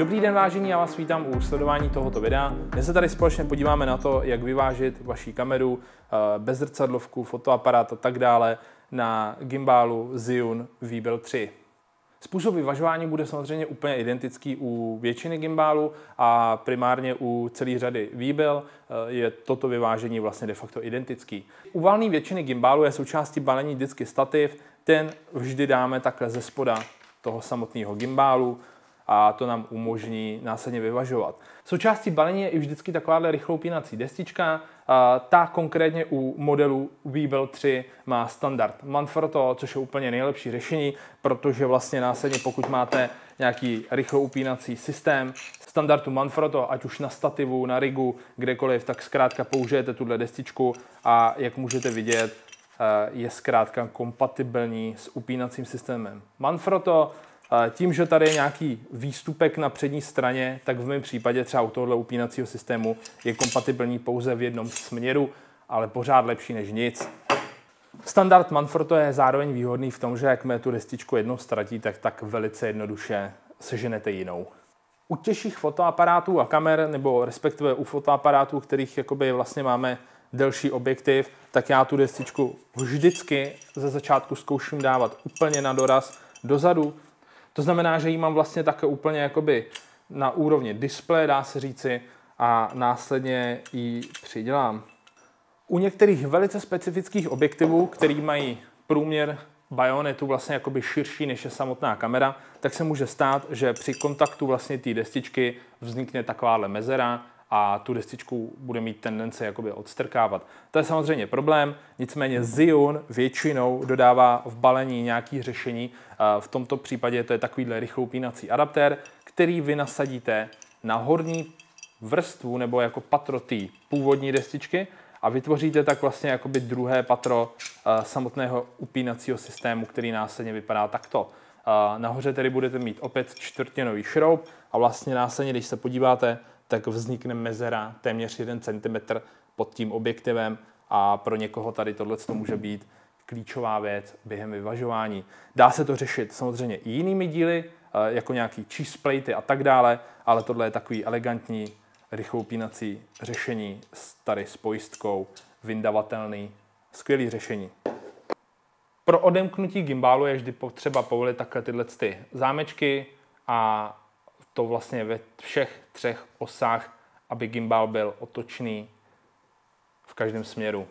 Dobrý den vážení, já vás vítám u sledování tohoto videa. Dnes se tady společně podíváme na to, jak vyvážit vaši kameru, eh, bezzrcadlovku, fotoaparát a tak dále na gimbalu Zhiyun Weebill 3. Způsob vyvažování bude samozřejmě úplně identický u většiny gimbálů a primárně u celé řady Weebill eh, je toto vyvážení vlastně de facto identický. U valné většiny gimbálů je součástí balení vždycky stativ, ten vždy dáme takhle ze spoda toho samotného gimbálu a to nám umožní následně vyvažovat. Součástí balení je i vždycky takováhle rychloupínací destička. Ta konkrétně u modelu Weebill 3 má standard Manfrotto, což je úplně nejlepší řešení, protože vlastně následně pokud máte nějaký rychloupínací systém standardu Manfrotto, ať už na stativu, na rigu, kdekoliv, tak zkrátka použijete tuhle destičku a jak můžete vidět, je zkrátka kompatibilní s upínacím systémem Manfrotto. Tím, že tady je nějaký výstupek na přední straně, tak v mém případě třeba u tohohle upínacího systému je kompatibilní pouze v jednom směru, ale pořád lepší než nic. Standard Manfrotto je zároveň výhodný v tom, že jakmile tu destičku jednou ztratíte, tak velice jednoduše seženete jinou. U těžších fotoaparátů a kamer, nebo respektive u fotoaparátů, kterých jakoby vlastně máme delší objektiv, tak já tu destičku vždycky ze začátku zkouším dávat úplně na doraz dozadu, to znamená, že ji mám vlastně také úplně jakoby na úrovni displeje, dá se říci, a následně ji přidělám. U některých velice specifických objektivů, který mají průměr bajonetu vlastně jakoby širší než je samotná kamera, tak se může stát, že při kontaktu vlastně té destičky vznikne takováhle mezera a tu destičku bude mít tendence jakoby odstrkávat. To je samozřejmě problém, nicméně Zion většinou dodává v balení nějaký řešení. V tomto případě to je takovýhle rychloupínací adaptér, který vy nasadíte na horní vrstvu nebo jako patro té původní destičky a vytvoříte tak vlastně jakoby druhé patro samotného upínacího systému, který následně vypadá takto. Nahoře tedy budete mít opět čtvrtinový šroub a vlastně následně, když se podíváte, tak vznikne mezera téměř 1 cm pod tím objektivem a pro někoho tady tohle může být klíčová věc během vyvažování. Dá se to řešit samozřejmě i jinými díly, eh, jako nějaký cheese platey a tak dále, ale tohle je takový elegantní, rychloupínací řešení tady s pojistkou, vyndavatelný, skvělý řešení. Pro odemknutí gimbálu je vždy potřeba povolit takhle tyhle ty zámečky a to vlastně ve všech třech osách, aby gimbal byl otočný v každém směru.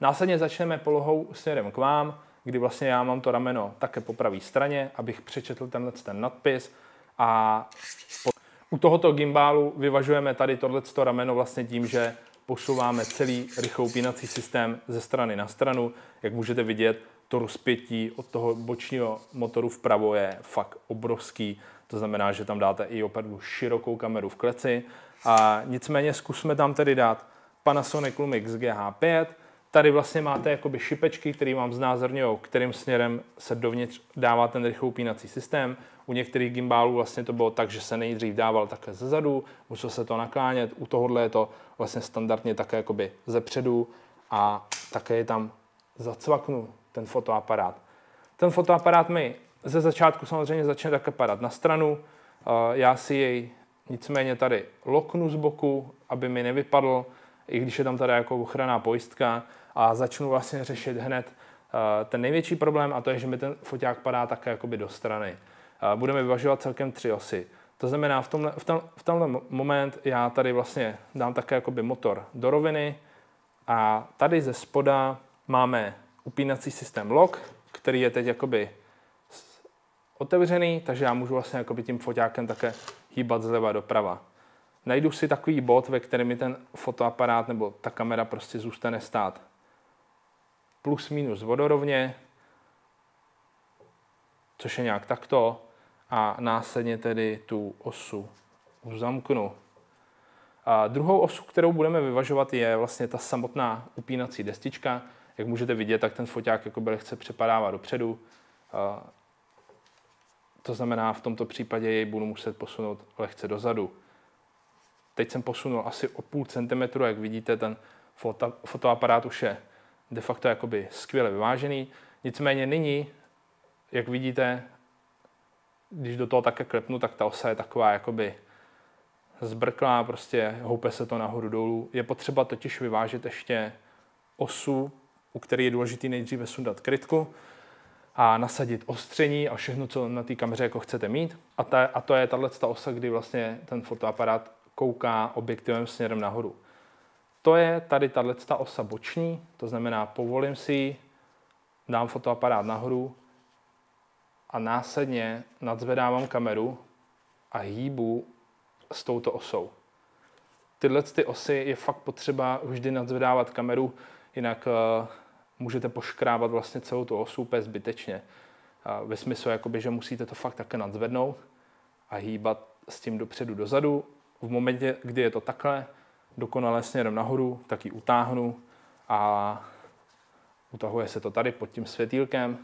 Následně začneme polohou směrem k vám, kdy vlastně já mám to rameno také po pravé straně, abych přečetl tenhle ten nadpis a u tohoto gimbálu vyvažujeme tady tohleto rameno vlastně tím, že posouváme celý rychloupínací systém ze strany na stranu. Jak můžete vidět, to rozpětí od toho bočního motoru vpravo je fakt obrovský. To znamená, že tam dáte i opravdu širokou kameru v kleci. A nicméně zkusme tam tedy dát Panasonic Lumix GH5. Tady vlastně máte jakoby šipečky, které vám znázorňují, kterým směrem se dovnitř dává ten rychloupínací systém. U některých gimbálů vlastně to bylo tak, že se nejdřív dával takhle ze zadu, muselo se to naklánět. U tohohle je to vlastně standardně také jakoby ze předu a také je tam zacvaknu ten fotoaparát. Ten fotoaparát mi ze začátku samozřejmě začne také padat na stranu. Já si jej nicméně tady loknu z boku, aby mi nevypadl, i když je tam tady jako ochranná pojistka a začnu vlastně řešit hned ten největší problém a to je, že mi ten foták padá také jakoby do strany. Budeme vyvažovat celkem tři osy. To znamená, v, tomhle, v, tom, v tomhle moment já tady vlastně dám také jakoby motor do roviny a tady ze spoda máme upínací systém lock, který je teď jakoby otevřený, takže já můžu vlastně jakoby tím foťákem také hýbat zleva doprava. Najdu si takový bod, ve kterém mi ten fotoaparát nebo ta kamera prostě zůstane stát plus minus vodorovně, což je nějak takto, a následně tedy tu osu uzamknu. A druhou osu, kterou budeme vyvažovat, je vlastně ta samotná upínací destička, jak můžete vidět, tak ten foťák jako lehce přepadává dopředu. To znamená, v tomto případě jej budu muset posunout lehce dozadu. Teď jsem posunul asi o půl centimetru, jak vidíte, ten foto, fotoaparát už je de facto jakoby skvěle vyvážený. Nicméně nyní, jak vidíte, když do toho také klepnu, tak ta osa je taková jakoby zbrklá, prostě houpe se to nahoru dolů. Je potřeba totiž vyvážit ještě osu, u které je důležité nejdříve sundat krytku a nasadit ostření a všechno, co na té kameře jako chcete mít. A, ta, a to je tahle osa, kdy vlastně ten fotoaparát kouká objektivem směrem nahoru. To je tady tato osa boční, to znamená povolím si dám fotoaparát nahoru a následně nadzvedávám kameru a hýbu s touto osou. Tyhle ty osy je fakt potřeba vždy nadzvedávat kameru, jinak uh, můžete poškrávat vlastně celou tu osu úplně zbytečně. Uh, ve smyslu, jakoby, že musíte to fakt také nadzvednout a hýbat s tím dopředu dozadu. V momentě, kdy je to takhle, dokonale směrem nahoru, tak ji utáhnu a utahuje se to tady pod tím světýlkem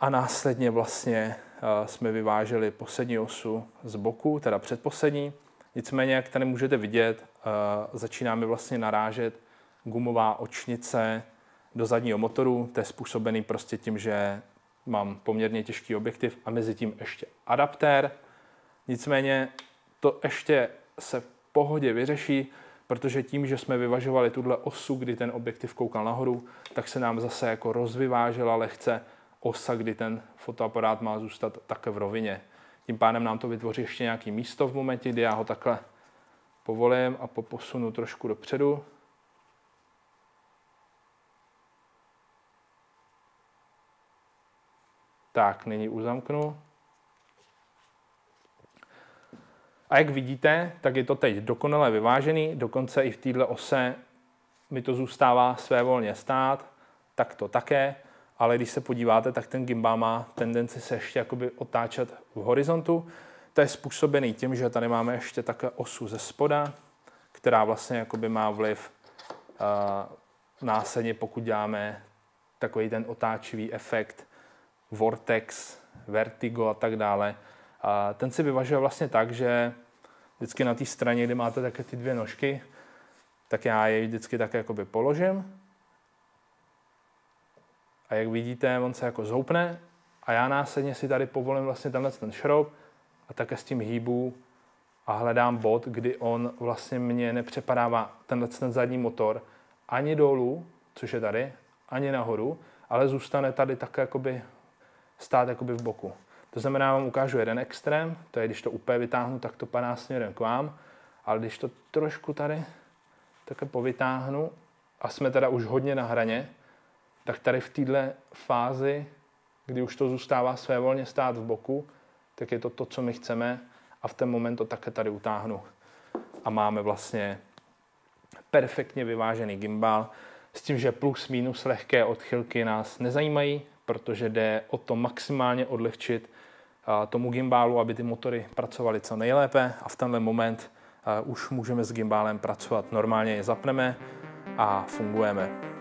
a následně vlastně uh, jsme vyváželi poslední osu z boku, teda předposlední. Nicméně, jak tady můžete vidět, uh, začíná mi vlastně narážet gumová očnice do zadního motoru. To je způsobený prostě tím, že mám poměrně těžký objektiv a mezi tím ještě adaptér. Nicméně to ještě se v pohodě vyřeší, protože tím, že jsme vyvažovali tuhle osu, kdy ten objektiv koukal nahoru, tak se nám zase jako rozvyvážela lehce osa, kdy ten fotoaparát má zůstat také v rovině. Tím pádem nám to vytvoří ještě nějaký místo v momentě, kdy já ho takhle povolím a poposunu trošku dopředu. Tak, nyní uzamknu. A jak vidíte, tak je to teď dokonale vyvážený, dokonce i v této ose mi to zůstává svévolně stát, tak to také, ale když se podíváte, tak ten gimbal má tendenci se ještě jakoby otáčet v horizontu. To je způsobený tím, že tady máme ještě také osu ze spoda, která vlastně jakoby má vliv uh, následně, pokud děláme takový ten otáčivý efekt, vortex, vertigo a tak dále. A ten si vyvažuje vlastně tak, že vždycky na té straně, kde máte také ty dvě nožky, tak já je vždycky tak jakoby položím. A jak vidíte, on se jako zhoupne a já následně si tady povolím vlastně tenhle ten šroub a také s tím hýbu a hledám bod, kdy on vlastně mě nepřepadává tenhle ten zadní motor ani dolů, což je tady, ani nahoru, ale zůstane tady tak jakoby stát jakoby v boku. To znamená, vám ukážu jeden extrém, to je, když to úplně vytáhnu, tak to padá směrem k vám, ale když to trošku tady také povytáhnu a jsme teda už hodně na hraně, tak tady v této fázi, kdy už to zůstává svévolně stát v boku, tak je to to, co my chceme a v ten moment to také tady utáhnu. A máme vlastně perfektně vyvážený gimbal, s tím, že plus minus lehké odchylky nás nezajímají, protože jde o to maximálně odlehčit tomu gimbálu, aby ty motory pracovaly co nejlépe a v tenhle moment už můžeme s gimbálem pracovat. Normálně je zapneme a fungujeme.